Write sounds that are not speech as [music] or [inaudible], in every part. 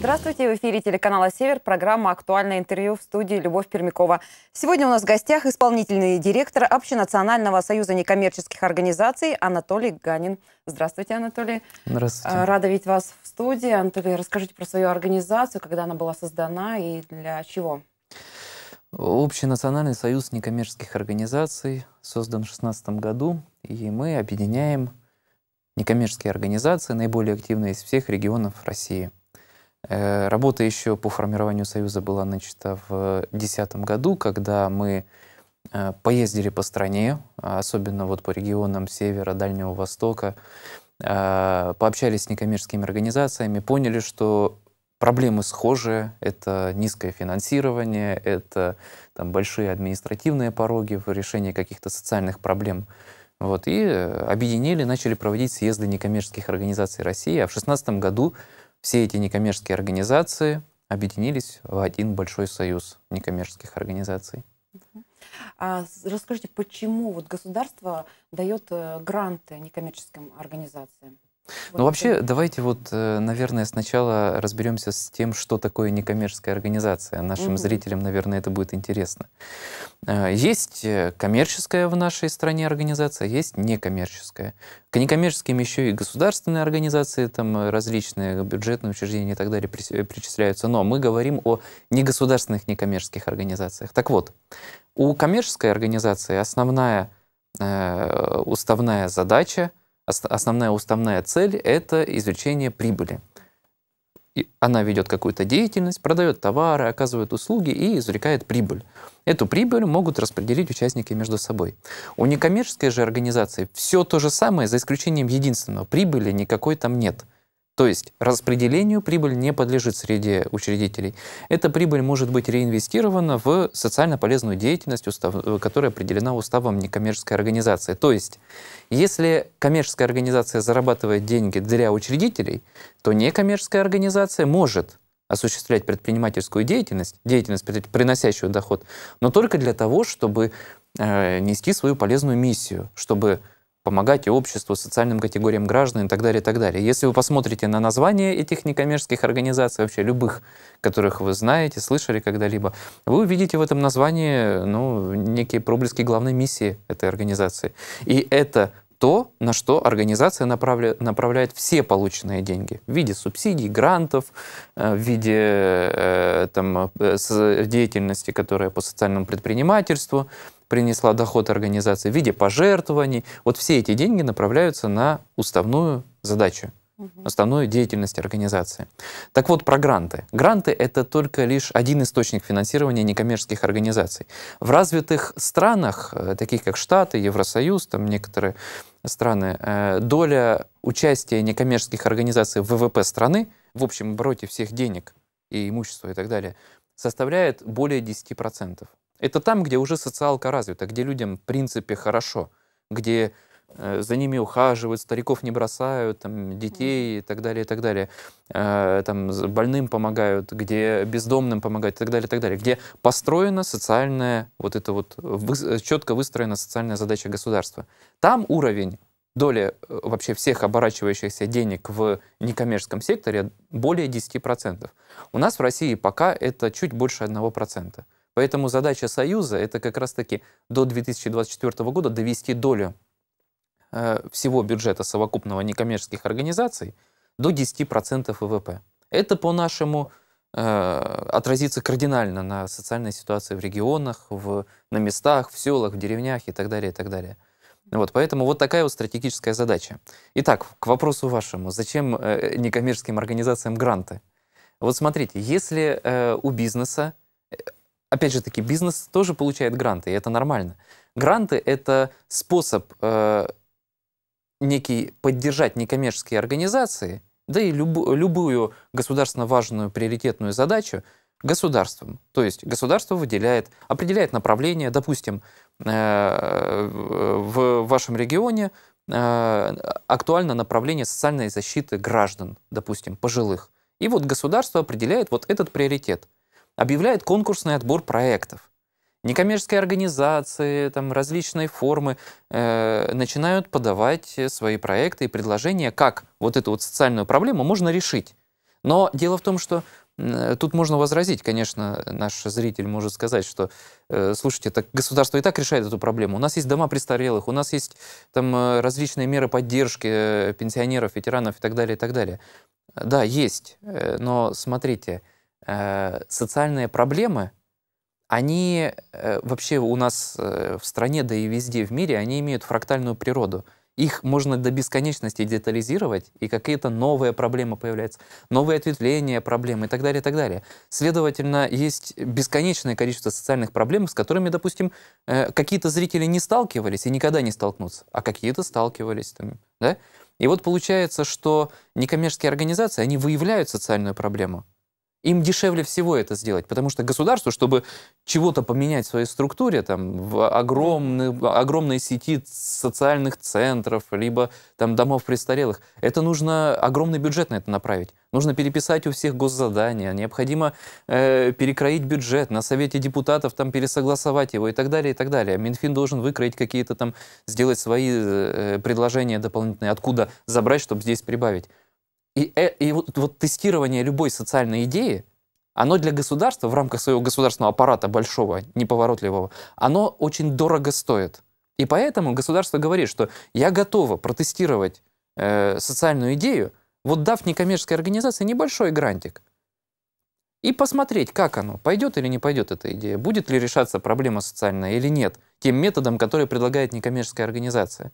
Здравствуйте, в эфире телеканала «Север», программа «Актуальное интервью» в студии Любовь Пермякова. Сегодня у нас в гостях исполнительный директор Общенационального союза некоммерческих организаций Анатолий Ганин. Здравствуйте, Анатолий. Здравствуйте. А, рада видеть вас в студии. Анатолий, расскажите про свою организацию, когда она была создана и для чего? Общенациональный союз некоммерческих организаций создан в 2016 году, и мы объединяем некоммерческие организации, наиболее активные из всех регионов России. Э, работа еще по формированию Союза была начата в 2010 году, когда мы э, поездили по стране, особенно вот по регионам Севера, Дальнего Востока, э, пообщались с некоммерческими организациями, поняли, что проблемы схожие. Это низкое финансирование, это там, большие административные пороги в решении каких-то социальных проблем. Вот, и объединили, начали проводить съезды некоммерческих организаций России. А в 2016 году все эти некоммерческие организации объединились в один большой союз некоммерческих организаций. А расскажите, почему вот государство дает э, гранты некоммерческим организациям? Ну, вообще, давайте вот, э, наверное, сначала разберемся с тем, что такое некоммерческая организация. Нашим угу. зрителям, наверное, это будет интересно. Э, есть э, коммерческая в нашей стране организация, есть некоммерческая. К некоммерческим еще и государственные организации, там различные бюджетные учреждения и так далее причисляются. Но мы говорим о негосударственных некоммерческих организациях. Так вот, у коммерческой организации основная э, уставная задача – основная уставная цель – это извлечение прибыли. И она ведет какую-то деятельность, продает товары, оказывает услуги и извлекает прибыль. Эту прибыль могут распределить участники между собой. У некоммерческой же организации все то же самое, за исключением единственного. Прибыли никакой там нет – то есть распределению прибыль не подлежит среди учредителей. Эта прибыль может быть реинвестирована в социально полезную деятельность, устав, которая определена уставом некоммерческой организации. То есть, если коммерческая организация зарабатывает деньги для учредителей, то некоммерческая организация может осуществлять предпринимательскую деятельность, деятельность, приносящую доход, но только для того, чтобы э, нести свою полезную миссию, чтобы помогать обществу, социальным категориям граждан и так далее, и так далее. Если вы посмотрите на название этих некоммерческих организаций, вообще любых, которых вы знаете, слышали когда-либо, вы увидите в этом названии ну, некие проблески главной миссии этой организации. И это то, на что организация направляет, направляет все полученные деньги в виде субсидий, грантов, э, в виде э, там, э, деятельности, которая по социальному предпринимательству, принесла доход организации в виде пожертвований. Вот все эти деньги направляются на уставную задачу, основную деятельность организации. Так вот, про гранты. Гранты — это только лишь один источник финансирования некоммерческих организаций. В развитых странах, э, таких как Штаты, Евросоюз, там некоторые страны, э, доля участия некоммерческих организаций в ВВП страны, в общем обороте всех денег и имущества и так далее, составляет более 10%. Это там, где уже социалка развита, где людям, в принципе, хорошо, где за ними ухаживают, стариков не бросают, там, детей и так далее, и так далее, э, там, больным помогают, где бездомным помогают и так далее, и так далее, где построена социальная, вот это вот, вы, четко выстроена социальная задача государства. Там уровень доля э, вообще всех оборачивающихся денег в некоммерческом секторе более 10%. У нас в России пока это чуть больше 1%. Поэтому задача Союза – это как раз-таки до 2024 года довести долю э, всего бюджета совокупного некоммерческих организаций до 10% ВВП. Это по-нашему э, отразится кардинально на социальной ситуации в регионах, в, на местах, в селах, в деревнях и так далее, и так далее. Вот, поэтому вот такая вот стратегическая задача. Итак, к вопросу вашему. Зачем э, некоммерческим организациям гранты? Вот смотрите, если э, у бизнеса опять же таки, бизнес тоже получает гранты, и это нормально. Гранты — это способ э, некий поддержать некоммерческие организации, да и люб, любую государственно важную приоритетную задачу государством. То есть государство выделяет, определяет направление, допустим, э, в вашем регионе э, актуально направление социальной защиты граждан, допустим, пожилых. И вот государство определяет вот этот приоритет – объявляет конкурсный отбор проектов. Некоммерческие организации, там, различные формы э, начинают подавать свои проекты и предложения, как вот эту вот социальную проблему можно решить. Но дело в том, что Тут можно возразить, конечно, наш зритель может сказать, что, э, слушайте, так государство и так решает эту проблему. У нас есть дома престарелых, у нас есть там э, различные меры поддержки э, пенсионеров, ветеранов и так далее, и так далее. Да, есть, но смотрите, социальные проблемы, они вообще у нас в стране, да и везде в мире, они имеют фрактальную природу их можно до бесконечности детализировать, и какие-то новые проблемы появляются, новые ответвления проблем и так далее, и так далее. Следовательно, есть бесконечное количество социальных проблем, с которыми, допустим, э, какие-то зрители не сталкивались и никогда не столкнутся, а какие-то сталкивались. Там, да? И вот получается, что некоммерческие организации, они выявляют социальную проблему, им дешевле всего это сделать, потому что государству, чтобы чего-то поменять в своей структуре, там, в огромной, огромной сети социальных центров, либо там домов престарелых, это нужно огромный бюджет на это направить. Нужно переписать у всех госзадания, необходимо э, перекроить бюджет, на Совете депутатов там пересогласовать его и так далее, и так далее. Минфин должен выкроить какие-то там, сделать свои э, предложения дополнительные, откуда забрать, чтобы здесь прибавить. И, э, и вот, вот тестирование любой социальной идеи, оно для государства в рамках своего государственного аппарата большого, неповоротливого, оно очень дорого стоит. И поэтому государство говорит, что я готово протестировать э, социальную идею, вот дав некоммерческой организации небольшой грантик, и посмотреть, как оно, пойдет или не пойдет эта идея, будет ли решаться проблема социальная или нет, тем методом, который предлагает некоммерческая организация.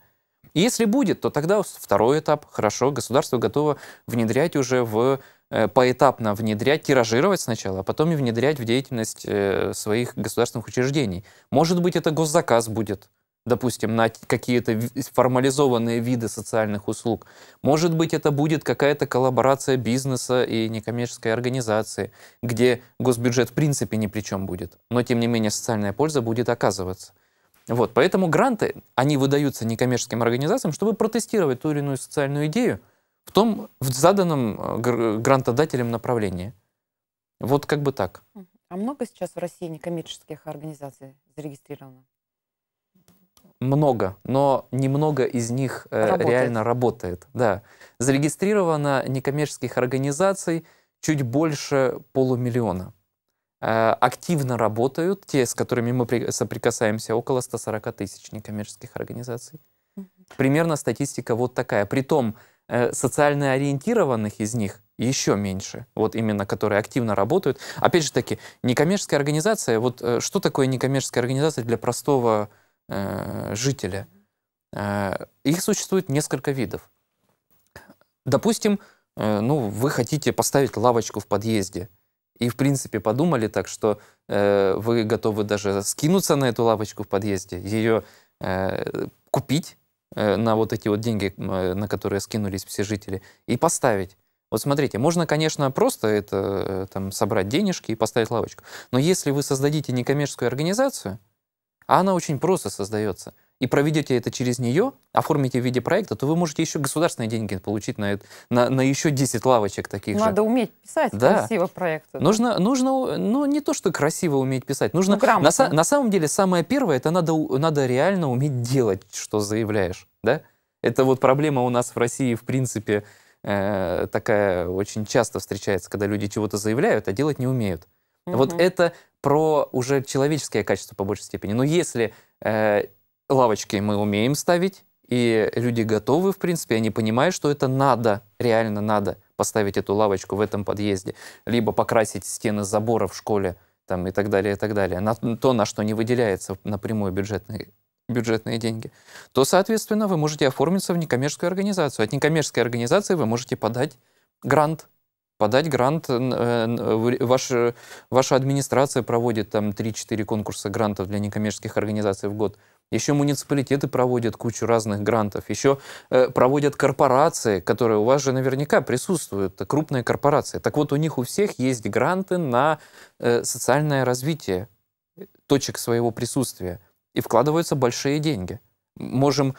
И если будет, то тогда второй этап, хорошо, государство готово внедрять уже в э, поэтапно внедрять, тиражировать сначала, а потом и внедрять в деятельность э, своих государственных учреждений. Может быть, это госзаказ будет, допустим, на какие-то формализованные виды социальных услуг. Может быть, это будет какая-то коллаборация бизнеса и некоммерческой организации, где госбюджет в принципе ни при чем будет, но тем не менее социальная польза будет оказываться. Вот, поэтому гранты, они выдаются некоммерческим организациям, чтобы протестировать ту или иную социальную идею в том, в заданном э, грантодателем направлении. Вот как бы так. А много сейчас в России некоммерческих организаций зарегистрировано? Много, но немного из них э, работает. реально работает. Да. Зарегистрировано некоммерческих организаций чуть больше полумиллиона. Э, активно работают, те, с которыми мы соприкасаемся, около 140 тысяч некоммерческих организаций. Примерно статистика вот такая. Притом э, социально ориентированных из них еще меньше, вот именно которые активно работают. Опять же таки, некоммерческая организация, вот э, что такое некоммерческая организация для простого э, жителя? Э, их существует несколько видов. Допустим, э, ну, вы хотите поставить лавочку в подъезде, и, в принципе, подумали так, что э, вы готовы даже скинуться на эту лавочку в подъезде, ее э, купить э, на вот эти вот деньги, э, на которые скинулись все жители, и поставить. Вот смотрите, можно, конечно, просто это э, там собрать денежки и поставить лавочку. Но если вы создадите некоммерческую организацию, а она очень просто создается – и проведете это через нее, оформите в виде проекта, то вы можете еще государственные деньги получить на, на, на еще 10 лавочек таких Надо же. Надо уметь писать да. красиво проекты. Нужно, нужно, ну не то, что красиво уметь писать, нужно, ну, на, на самом деле самое первое, это надо, надо реально уметь делать, что заявляешь, да? Это вот проблема у нас в России, в принципе, э, такая очень часто встречается, когда люди чего-то заявляют, а делать не умеют. Угу. Вот это про уже человеческое качество по большей степени. Но если э, лавочки мы умеем ставить, и люди готовы, в принципе, они понимают, что это надо, реально надо поставить эту лавочку в этом подъезде, либо покрасить стены забора в школе, там, и так далее, и так далее, на то, на что не выделяется напрямую бюджетные, бюджетные деньги, то, соответственно, вы можете оформиться в некоммерческую организацию. От некоммерческой организации вы можете подать грант подать грант. Э, ваша, ваша администрация проводит там 3-4 конкурса грантов для некоммерческих организаций в год. Еще муниципалитеты проводят кучу разных грантов. Еще э, проводят корпорации, которые у вас же наверняка присутствуют, крупные корпорации. Так вот, у них у всех есть гранты на э, социальное развитие точек своего присутствия. И вкладываются большие деньги. Можем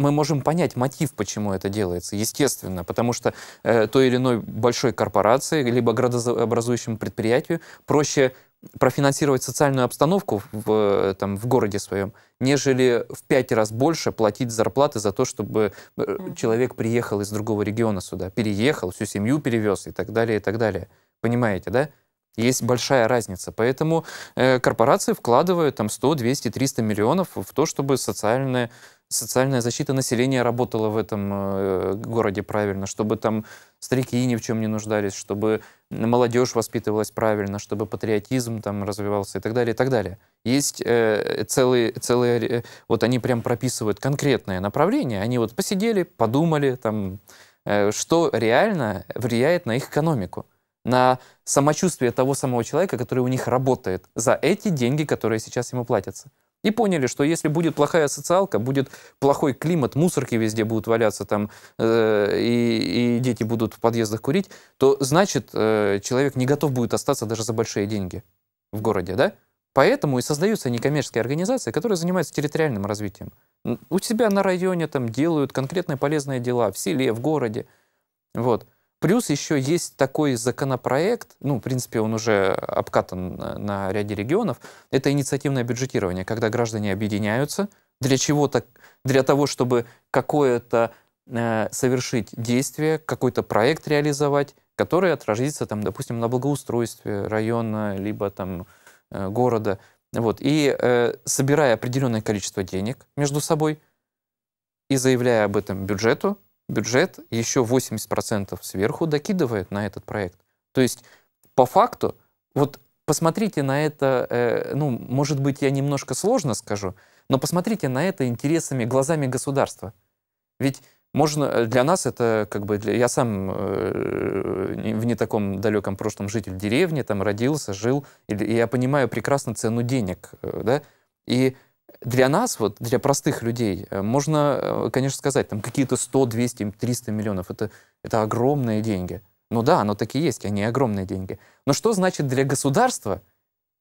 мы можем понять мотив, почему это делается, естественно, потому что э, той или иной большой корпорации, либо градообразующему предприятию проще профинансировать социальную обстановку в, там, в городе своем, нежели в пять раз больше платить зарплаты за то, чтобы mm-hmm. человек приехал из другого региона сюда, переехал, всю семью перевез и так далее, и так далее. Понимаете, да? Есть большая разница. Поэтому э, корпорации вкладывают там 100, 200, 300 миллионов в то, чтобы социальная, социальная защита населения работала в этом э, городе правильно, чтобы там старики ни в чем не нуждались, чтобы молодежь воспитывалась правильно, чтобы патриотизм там развивался и так далее, и так далее. Есть э, целые, целые, вот они прям прописывают конкретное направление, они вот посидели, подумали, там, э, что реально влияет на их экономику на самочувствие того самого человека, который у них работает за эти деньги, которые сейчас ему платятся. И поняли, что если будет плохая социалка, будет плохой климат, мусорки везде будут валяться там, э, и, и дети будут в подъездах курить, то значит э, человек не готов будет остаться даже за большие деньги в городе, да? Поэтому и создаются некоммерческие организации, которые занимаются территориальным развитием. У себя на районе там делают конкретные полезные дела, в селе, в городе. Вот. Плюс еще есть такой законопроект, ну, в принципе, он уже обкатан на ряде регионов, это инициативное бюджетирование, когда граждане объединяются для чего-то, для того, чтобы какое-то э, совершить действие, какой-то проект реализовать, который отразится, там, допустим, на благоустройстве района, либо там э, города. Вот. И э, собирая определенное количество денег между собой и заявляя об этом бюджету, бюджет еще 80% сверху докидывает на этот проект. То есть, по факту, вот посмотрите на это, э, ну, может быть, я немножко сложно скажу, но посмотрите на это интересами, глазами государства. Ведь можно, э, для нас это как бы, для, я сам э, в не таком далеком прошлом житель деревни, там родился, жил, и, и я понимаю прекрасно цену денег, э, да, и для нас, вот, для простых людей, э, можно, э, конечно, сказать, там какие-то 100, 200, 300 миллионов, это, это огромные деньги. Ну да, оно так и есть, они огромные деньги. Но что значит для государства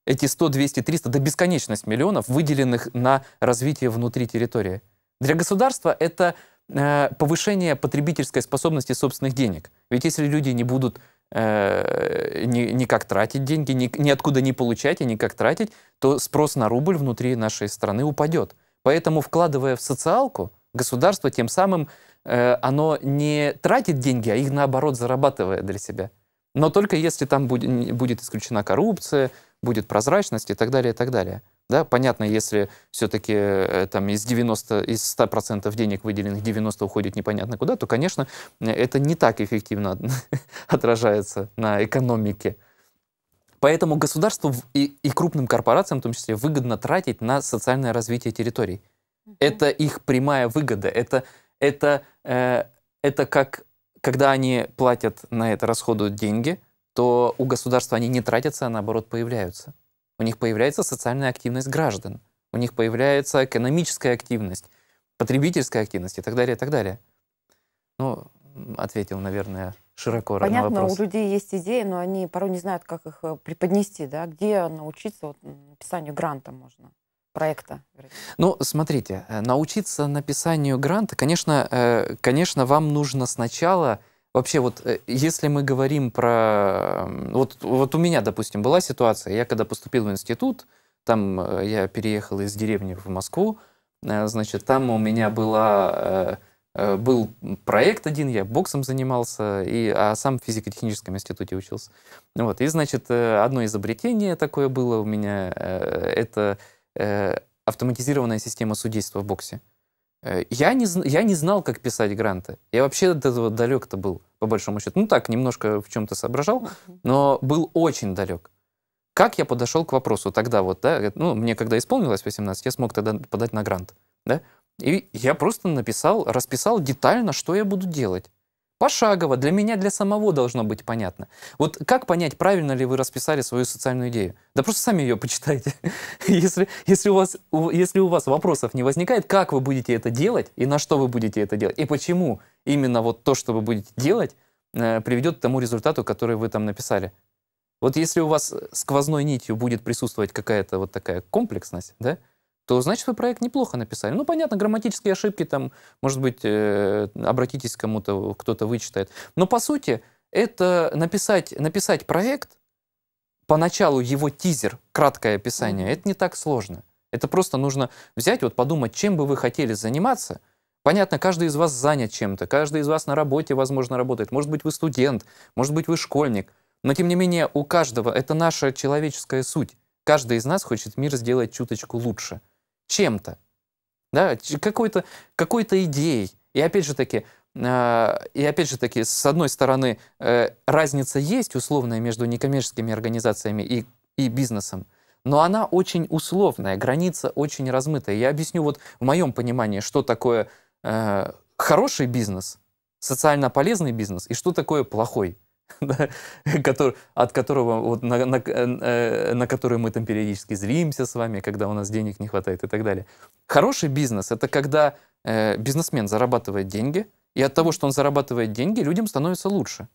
эти 100, 200, 300, до бесконечность миллионов, выделенных на развитие внутри территории? Для государства это э, повышение потребительской способности собственных денег. Ведь если люди не будут э, ни, никак тратить деньги, ни, ниоткуда не получать и никак тратить, то спрос на рубль внутри нашей страны упадет. Поэтому, вкладывая в социалку, государство тем самым э, оно не тратит деньги, а их наоборот зарабатывает для себя. Но только если там будет, будет исключена коррупция, будет прозрачность и так далее, и так далее. Да, понятно, если все-таки э, там из 90, из 100% денег выделенных 90 уходит непонятно куда, то, конечно, это не так эффективно [laughs] отражается на экономике. Поэтому государству и, и крупным корпорациям, в том числе, выгодно тратить на социальное развитие территорий. Mm-hmm. Это их прямая выгода. Это, это, э, это как, когда они платят на это, расходуют деньги, то у государства они не тратятся, а наоборот появляются у них появляется социальная активность граждан, у них появляется экономическая активность, потребительская активность и так далее, и так далее. Ну, ответил, наверное, широко Понятно, на вопрос. у людей есть идеи, но они порой не знают, как их э, преподнести, да, где научиться вот, написанию гранта можно проекта? Ну, смотрите, э, научиться написанию гранта, конечно, э, конечно, вам нужно сначала Вообще вот, э, если мы говорим про... Вот, вот у меня, допустим, была ситуация, я когда поступил в институт, там э, я переехал из деревни в Москву, э, значит, там у меня была, был проект один, я боксом занимался, и, а сам в физико-техническом институте учился. Вот, и, значит, одно изобретение такое было у меня, это автоматизированная система судейства в боксе. Э, я не, я не знал, как писать гранты. Я вообще от этого далек-то был, по большому счету. Ну так, немножко в чем-то соображал, но был очень далек. Как я подошел к вопросу тогда вот, да, ну, мне когда исполнилось 18, я смог тогда подать на грант, да, и я просто написал, расписал детально, что я буду делать. Пошагово, для меня, для самого должно быть понятно. Вот как понять, правильно ли вы расписали свою социальную идею? Да просто сами ее почитайте. [laughs] если, если, у вас, если у вас вопросов не возникает, как вы будете это делать и на что вы будете это делать, и почему именно вот то, что вы будете делать, э, приведет к тому результату, который вы там написали. Вот если у вас сквозной нитью будет присутствовать какая-то вот такая комплексность, да, то значит вы проект неплохо написали. Ну, понятно, грамматические ошибки там, может быть, э, обратитесь к кому-то, кто-то вычитает. Но по сути, это написать, написать проект, поначалу его тизер, краткое описание, это не так сложно. Это просто нужно взять, вот подумать, чем бы вы хотели заниматься. Понятно, каждый из вас занят чем-то, каждый из вас на работе, возможно, работает. Может быть, вы студент, может быть, вы школьник. Но, тем не менее, у каждого, это наша человеческая суть. Каждый из нас хочет мир сделать чуточку лучше. Чем-то. Да, какой-то какой идеей. И опять же таки, а, и опять же таки, с одной стороны, э, разница есть условная между некоммерческими организациями и, и бизнесом, но она очень условная, граница очень размытая. Я объясню вот в моем понимании, что такое э, хороший бизнес, социально полезный бизнес и что такое плохой. [laughs] который, от которого, вот, на, на, э, на который мы там периодически злимся с вами, когда у нас денег не хватает и так далее. Хороший бизнес — это когда э, бизнесмен зарабатывает деньги, и от того, что он зарабатывает деньги, людям становится лучше.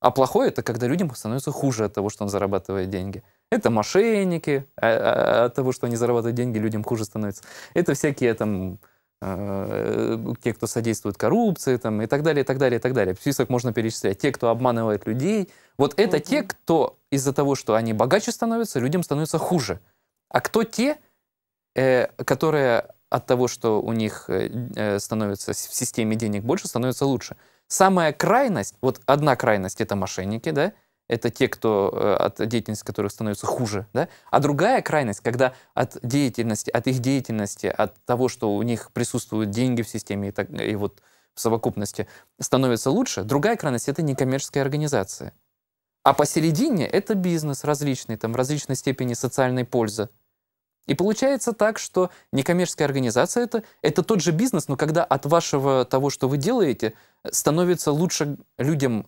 А плохое — это когда людям становится хуже от того, что он зарабатывает деньги. Это мошенники, а, а от того, что они зарабатывают деньги, людям хуже становится. Это всякие там Э, те, кто содействует коррупции там, и так далее, и так далее, и так далее. Список можно перечислять. Те, кто обманывает людей. Вот это угу. те, кто из-за того, что они богаче становятся, людям становится хуже. А кто те, э, которые от того, что у них э, э становится в системе денег больше, становится лучше. Самая крайность, вот одна крайность это мошенники, да, это те, кто э, от деятельности которых становится хуже, да? А другая крайность, когда от деятельности, от их деятельности, от того, что у них присутствуют деньги в системе и, так, и вот в совокупности становится лучше, другая крайность — это некоммерческая организация. А посередине это бизнес различный, там, различной степени социальной пользы. И получается так, что некоммерческая организация это, это тот же бизнес, но когда от вашего того, что вы делаете, становится лучше людям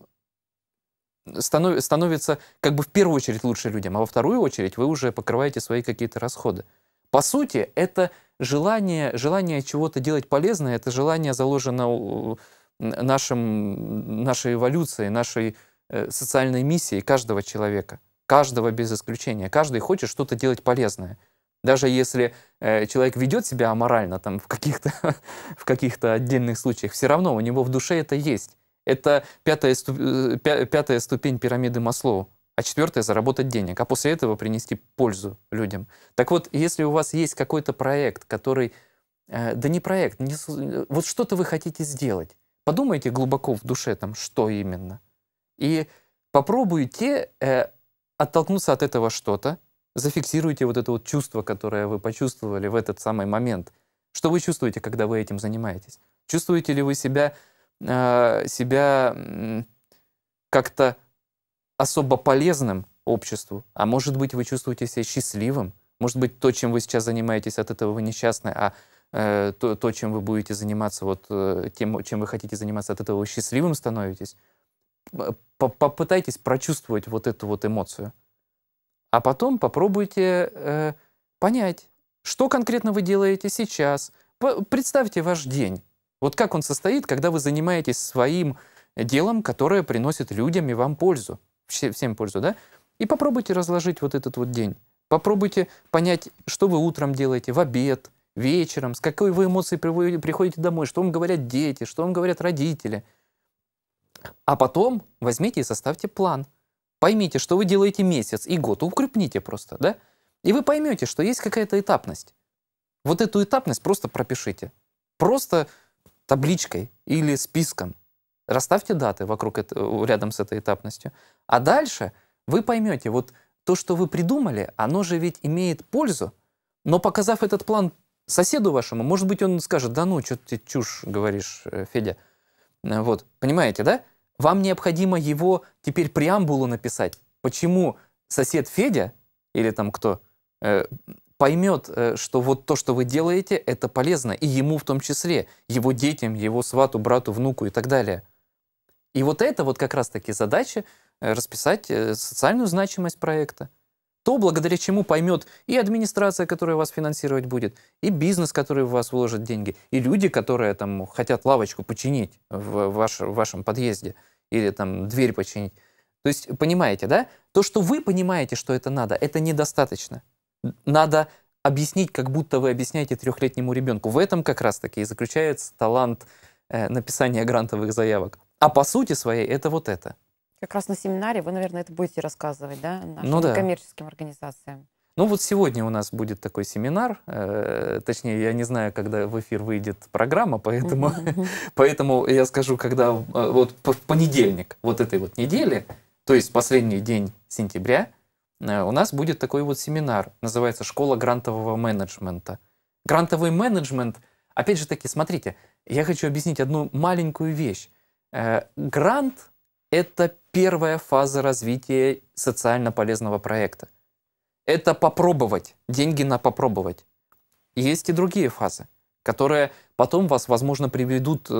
станов, становится как бы в первую очередь лучше людям, а во вторую очередь вы уже покрываете свои какие-то расходы. По сути, это желание, желание чего-то делать полезное, это желание заложено нашим, нашей эволюцией, нашей э, социальной миссией каждого человека, каждого без исключения. Каждый хочет что-то делать полезное. Даже если э, человек ведет себя аморально там, в каких-то [laughs] в каких-то отдельных случаях, все равно у него в душе это есть. Это пятая, э, пятая ступень пирамиды Маслоу. А четвертая — заработать денег, а после этого принести пользу людям. Так вот, если у вас есть какой-то проект, который... Э, да не проект, не, вот что-то вы хотите сделать. Подумайте глубоко в душе, там, что именно. И попробуйте э, оттолкнуться от этого что-то, зафиксируйте вот это вот чувство, которое вы почувствовали в этот самый момент. Что вы чувствуете, когда вы этим занимаетесь? Чувствуете ли вы себя себя как-то особо полезным обществу, а может быть, вы чувствуете себя счастливым, может быть, то, чем вы сейчас занимаетесь, от этого вы несчастны, а э, то, то, чем вы будете заниматься, вот э, тем, чем вы хотите заниматься, от этого вы счастливым становитесь. Попытайтесь прочувствовать вот эту вот эмоцию. А потом попробуйте э, понять, что конкретно вы делаете сейчас. Представьте ваш день. Вот как он состоит, когда вы занимаетесь своим делом, которое приносит людям и вам пользу, всем пользу, да? И попробуйте разложить вот этот вот день. Попробуйте понять, что вы утром делаете, в обед, вечером, с какой вы эмоцией приходите домой, что вам говорят дети, что вам говорят родители. А потом возьмите и составьте план. Поймите, что вы делаете месяц и год, укрепните просто, да? И вы поймете, что есть какая-то этапность. Вот эту этапность просто пропишите. Просто табличкой или списком. Расставьте даты вокруг этого, рядом с этой этапностью. А дальше вы поймете, вот то, что вы придумали, оно же ведь имеет пользу, но показав этот план соседу вашему, может быть, он скажет, да ну, что ты чушь говоришь, э, Федя. Э, вот, понимаете, да? Вам необходимо его теперь преамбулу написать. Почему сосед Федя, или там кто, э, поймет, э, что вот то, что вы делаете, это полезно, и ему в том числе, его детям, его свату, брату, внуку и так далее. И вот это вот как раз-таки задача э, расписать э, социальную значимость проекта. То, благодаря чему поймет и администрация, которая вас финансировать будет, и бизнес, который в вас вложит деньги, и люди, которые там хотят лавочку починить в, ваш, в вашем подъезде, или там дверь починить. То есть, понимаете, да? То, что вы понимаете, что это надо, это недостаточно надо объяснить, как будто вы объясняете трехлетнему ребенку. В этом как раз-таки и заключается талант э, написания грантовых заявок. А по сути своей это вот это. Как раз на семинаре вы, наверное, это будете рассказывать, да, нашим Ну да. коммерческим организациям. Ну вот сегодня у нас будет такой семинар, э, точнее, я не знаю, когда в эфир выйдет программа, поэтому, [laughs] поэтому я скажу, когда э, вот в понедельник вот этой вот недели, то есть последний день сентября, у нас будет такой вот семинар, называется «Школа грантового менеджмента». Грантовый менеджмент, опять же таки, смотрите, я хочу объяснить одну маленькую вещь. Э, Грант – это первая фаза развития социально полезного проекта это попробовать, деньги на попробовать. Есть и другие фазы, которые потом вас, возможно, приведут,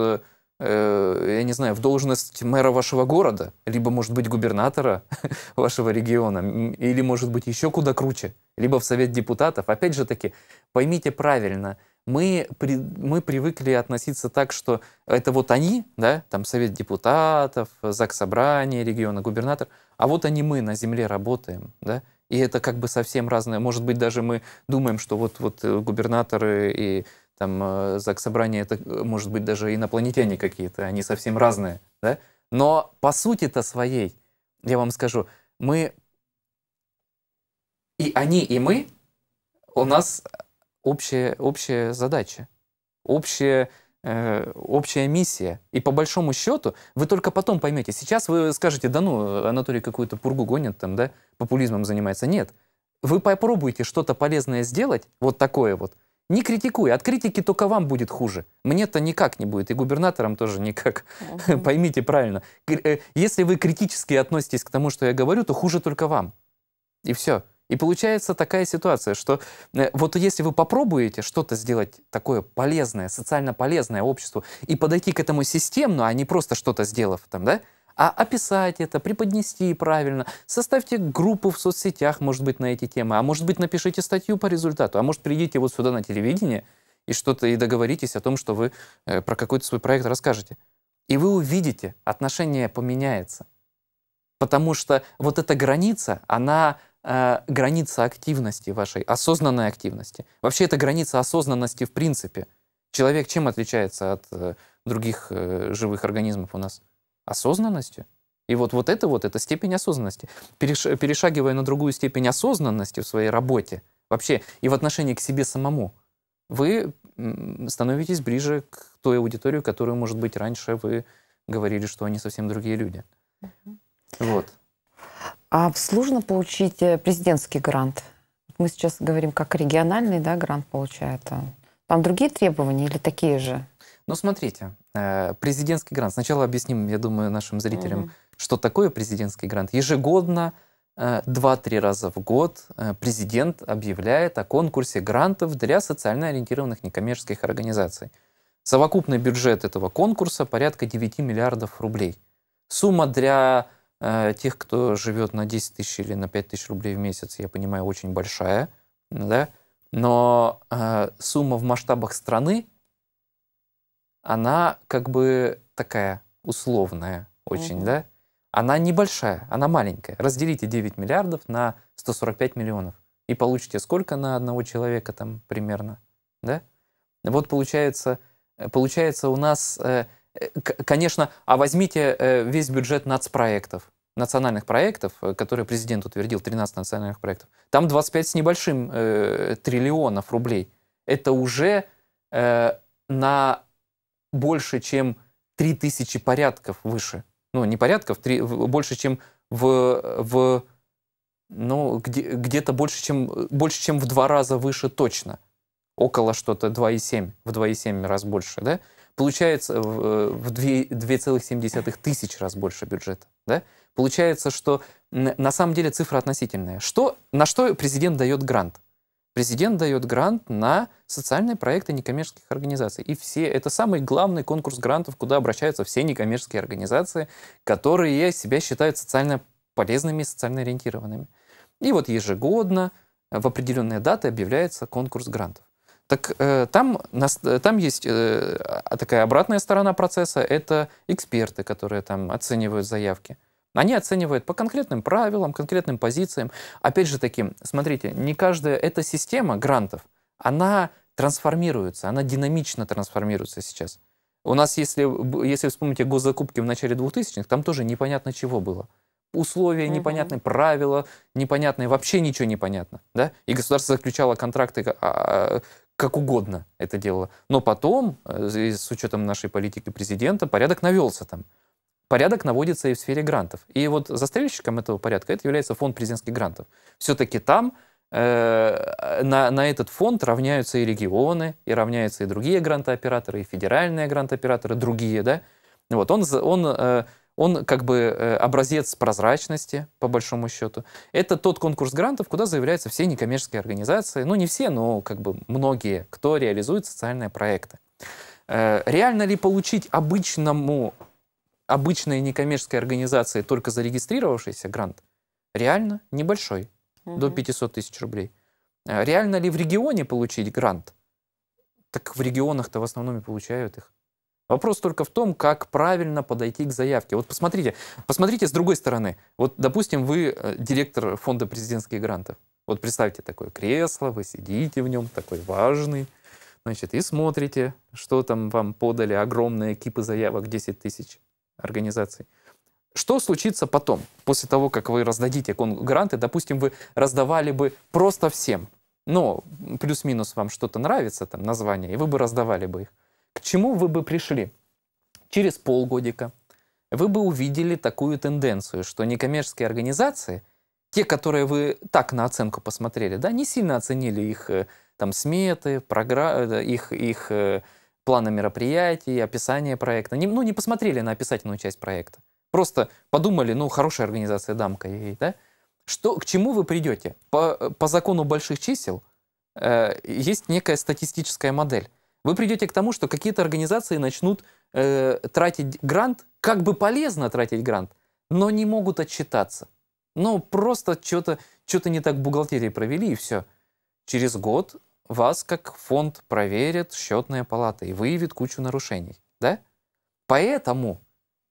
э, я не знаю, в должность мэра вашего города, либо, может быть, губернатора [laughs] вашего региона, или, может быть, еще куда круче, либо в совет депутатов. Опять же таки, поймите правильно, мы, при- мы привыкли относиться так, что это вот они, да, там совет депутатов, ЗАГС собрание региона, губернатор, а вот они мы на земле работаем, да, и это как бы совсем разное. Может быть, даже мы думаем, что вот, вот э, губернаторы и там э, ЗАГС собрание, это, э, может быть, даже инопланетяне какие-то, они совсем разные, да? Но по сути-то своей, я вам скажу, мы и они, и мы, у нас общая, общая задача, общая, э, общая миссия. И по большому счету вы только потом поймете. Сейчас вы скажете, да ну, Анатолий какую-то пургу гонит там, да, популизмом занимается. Нет. Вы попробуйте что-то полезное сделать, вот такое вот, не критикуй. От критики только вам будет хуже. Мне-то никак не будет, и губернаторам тоже никак. [laughs] Поймите правильно. Э, Если вы критически относитесь к тому, что я говорю, то хуже только вам. И все. И получается такая ситуация, что э, вот если вы попробуете что-то сделать такое полезное, социально полезное обществу, и подойти к этому системно, а не просто что-то сделав там, да, а описать это, преподнести правильно, составьте группу в соцсетях, может быть, на эти темы, а может быть, напишите статью по результату, а может, придите вот сюда на телевидение и что-то и договоритесь о том, что вы э, про какой-то свой проект расскажете. И вы увидите, отношение поменяется. Потому что вот эта граница, она э, граница активности вашей, осознанной активности. Вообще это граница осознанности в принципе. Человек чем отличается от э, других э, живых организмов у нас? Осознанностью. И вот, вот это вот, это степень осознанности. Переш- перешагивая на другую степень осознанности в своей работе, вообще и в отношении к себе самому, вы становитесь ближе к той аудитории, которую, может быть, раньше вы говорили, что они совсем другие люди. Вот. А сложно получить э, президентский грант? Мы сейчас говорим, как региональный да, грант получает. Там другие требования или такие же? Ну, смотрите, э, президентский грант. Сначала объясним, я думаю, нашим зрителям, Мгм. что такое президентский грант. Ежегодно, э, 2-3 раза в год э, президент объявляет о конкурсе грантов для социально ориентированных некоммерческих организаций. Совокупный бюджет этого конкурса порядка 9 миллиардов рублей. Сумма для э, тех, кто живет на 10 тысяч или на 5 тысяч рублей в месяц, я понимаю, очень большая, да? но э, сумма в масштабах страны, она как бы такая условная очень, Мгм. да? Она небольшая, она маленькая. Разделите 9 миллиардов на 145 миллионов и получите сколько на одного человека там примерно, да? Вот получается, э, получается у нас, э, э, конечно, а возьмите э, весь бюджет нацпроектов, национальных проектов, э, которые президент утвердил, 13 национальных проектов. Там 25 с небольшим э, триллионов рублей. Это уже э, на больше, чем 3000 порядков выше. Ну, не порядков, три- в- больше, чем в, в ну, где, где-то больше чем, больше, чем в два раза выше точно. Около что-то 2,7, в 2,7 раз больше, да? Получается в, э, в две- 2,7 тысяч раз больше бюджета, да? Получается, что на самом деле цифра относительная. Что, на что президент дает грант? Президент дает грант на социальные проекты некоммерческих организаций. И все, это самый главный конкурс грантов, куда обращаются все некоммерческие организации, которые себя считают социально полезными, социально ориентированными. И вот ежегодно э, в определенные даты объявляется конкурс грантов. Так э, там, нас- э, там есть э, а- такая обратная сторона процесса, это эксперты, которые там оценивают заявки. Они оценивают по конкретным правилам, конкретным позициям. Опять же таки, смотрите, не каждая эта система грантов, она трансформируется, она динамично трансформируется сейчас. У нас, если, если вспомните госзакупки в начале 2000-х, там тоже непонятно чего было. Условия угу. непонятные, правила непонятные, вообще ничего не понятно. Да? И государство заключало контракты а, а, как угодно это делало. Но потом, э, с учетом нашей политики президента, порядок навелся там. Порядок наводится и в сфере грантов. И вот застрельщиком этого порядка это является фонд президентских грантов. Все-таки там э, на, на этот фонд равняются и регионы, и равняются и другие грантооператоры, и федеральные грантооператоры, другие, да. Вот он, он э, он как бы э, образец прозрачности, по большому счету. Это тот конкурс грантов, куда заявляются все некоммерческие организации, ну не все, но как бы многие, кто реализует социальные проекты. Э, реально ли получить обычному, обычной некоммерческой организации только зарегистрировавшийся грант? Реально небольшой, угу. до 500 тысяч рублей. Э, реально ли в регионе получить грант? Так в регионах-то в основном и получают их. Вопрос только в том, как правильно подойти к заявке. Вот посмотрите, посмотрите с другой стороны. Вот, допустим, вы э, директор фонда президентских грантов. Вот представьте такое кресло, вы сидите в нем, такой важный, значит, и смотрите, что там вам подали огромные кипы заявок, 10 тысяч организаций. Что случится потом, после того, как вы раздадите гранты? Допустим, вы раздавали бы просто всем, но плюс-минус вам что-то нравится, там, название, и вы бы раздавали бы их. К чему вы бы пришли? Через полгодика вы бы увидели такую тенденцию, что некоммерческие организации, те, которые вы так на оценку посмотрели, да, не сильно оценили их э, там сметы, программ, э, их, их э, планы мероприятий, описание проекта, не, ну, не посмотрели на описательную часть проекта. Просто подумали, ну, хорошая организация, дамка ей, да? Что, к чему вы придете? По, по закону больших чисел э, есть некая статистическая модель. Вы придете к тому, что какие-то организации начнут э, тратить грант, как бы полезно тратить грант, но не могут отчитаться. Ну, просто что-то что не так в бухгалтерии провели, и все. Через год вас как фонд проверит счетная палата и выявит кучу нарушений. Да? Поэтому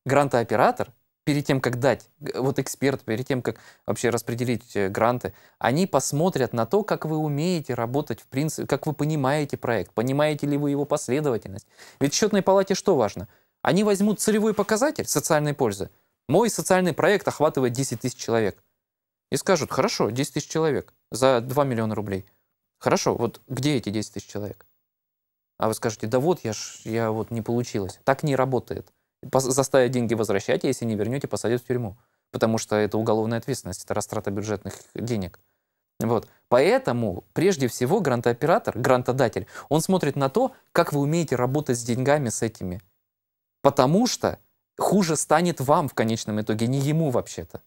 грантооператор перед тем, как дать, вот эксперт, перед тем, как вообще распределить э, гранты, они посмотрят на то, как вы умеете работать, в принципе, как вы понимаете проект, понимаете ли вы его последовательность. Ведь в счетной палате что важно? Они возьмут целевой показатель социальной пользы. Мой социальный проект охватывает 10 тысяч человек. И скажут, хорошо, 10 тысяч человек за 2 миллиона рублей. Хорошо, вот где эти 10 тысяч человек? А вы скажете, да вот, я, ж, я вот не получилось. Так не работает заставят деньги возвращать, а если не вернете, посадят в тюрьму. Потому что это уголовная ответственность, это растрата бюджетных денег. Вот. Поэтому, прежде всего, грантооператор, грантодатель, он смотрит на то, как вы умеете работать с деньгами с этими. Потому что хуже станет вам в конечном итоге, не ему вообще-то,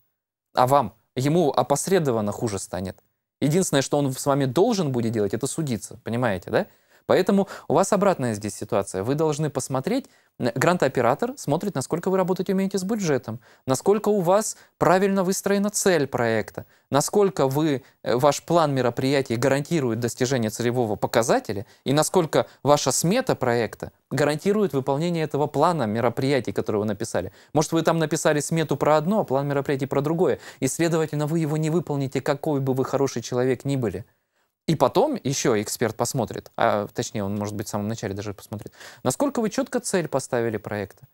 а вам. Ему опосредованно хуже станет. Единственное, что он с вами должен будет делать, это судиться, понимаете, да? Поэтому у вас обратная здесь ситуация. Вы должны посмотреть, Грант-оператор смотрит, насколько вы работаете умеете с бюджетом, насколько у вас правильно выстроена цель проекта, насколько вы, э, ваш план мероприятий гарантирует достижение целевого показателя и насколько ваша смета проекта гарантирует выполнение этого плана мероприятий, который вы написали. Может, вы там написали смету про одно, а план мероприятий про другое, и, следовательно, вы его не выполните, какой бы вы хороший человек ни были. И потом еще эксперт посмотрит, а точнее он, может быть, в самом начале даже посмотрит, насколько вы четко цель поставили проекта.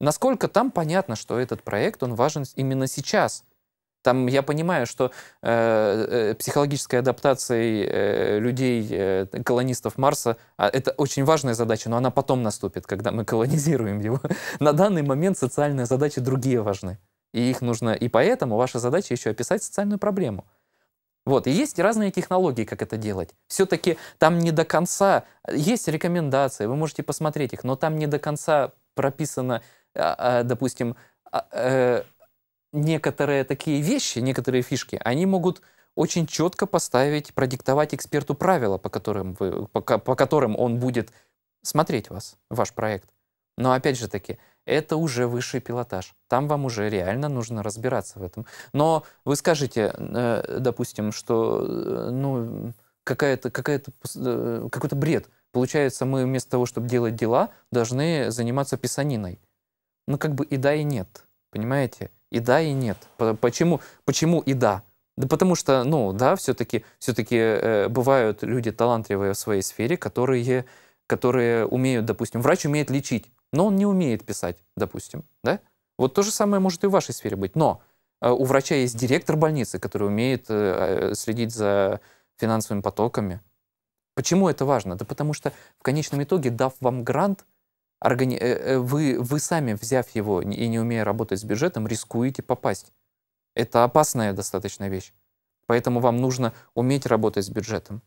Насколько там понятно, что этот проект, он важен именно сейчас. Там я понимаю, что э, э, психологическая адаптация э, людей, э, колонистов Марса, э, это очень важная задача, но она потом наступит, когда мы колонизируем его. [laughs] На данный момент социальные задачи другие важны. И их нужно, и поэтому ваша задача еще описать социальную проблему. Вот, и есть разные технологии, как это делать. Все-таки там не до конца, есть рекомендации, вы можете посмотреть их, но там не до конца прописано, а, а, допустим, а, э, некоторые такие вещи, некоторые фишки, они могут очень четко поставить, продиктовать эксперту правила, по которым, вы, по, по которым он будет смотреть вас, ваш проект. Но опять же таки, это уже высший пилотаж. Там вам уже реально нужно разбираться в этом. Но вы скажете, э, допустим, что э, ну, какая-то, какая-то, э, какой-то бред. Получается, мы вместо того, чтобы делать дела, должны заниматься писаниной. Ну, как бы и да, и нет. Понимаете? И да, и нет. Почему, почему и да? Да потому что, ну, да, все-таки все э, бывают люди талантливые в своей сфере, которые, которые умеют, допустим, врач умеет лечить, но он не умеет писать, допустим, да? Вот то же самое может и в вашей сфере быть. Но э, у врача есть директор больницы, который умеет э, следить за финансовыми потоками. Почему это важно? Да потому что в конечном итоге, дав вам грант, органи... вы, вы сами, взяв его и не умея работать с бюджетом, рискуете попасть. Это опасная достаточно вещь. Поэтому вам нужно уметь работать с бюджетом.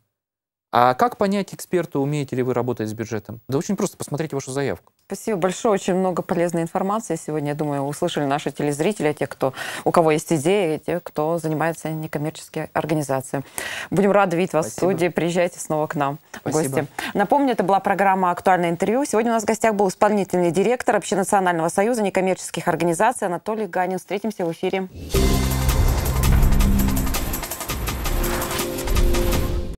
А как понять эксперту, умеете ли вы работать с бюджетом? Да очень просто, посмотрите вашу заявку. Спасибо большое, очень много полезной информации сегодня. Я думаю, услышали наши телезрители, те, кто, у кого есть идеи, те, кто занимается некоммерческой организацией. Будем рады видеть вас Спасибо. в студии. Приезжайте снова к нам в гости. Напомню, это была программа «Актуальное интервью». Сегодня у нас в гостях был исполнительный директор Общенационального союза некоммерческих организаций Анатолий Ганин. Встретимся в эфире.